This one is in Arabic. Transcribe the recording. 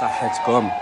صحتكم.